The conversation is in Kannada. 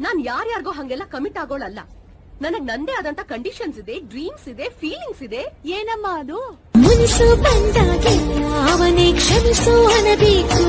ನಾನ್ ಯಾರ್ಯಾರಿಗೋ ಹಂಗೆಲ್ಲ ಕಮಿಟ್ ಆಗೋಳಲ್ಲ. ನನಗ್ ನಂದೇ ಆದಂತ ಕಂಡೀಷನ್ಸ್ ಇದೆ ಡ್ರೀಮ್ಸ್ ಇದೆ ಫೀಲಿಂಗ್ಸ್ ಇದೆ. ಏನಮ್ಮ ಅದು? ಮುನಿಸು ಬಂದಾಗೆಲ್ಲ ಅವನೇ ಕ್ಷಮಿಸು ಅನ್ನಬೇಕು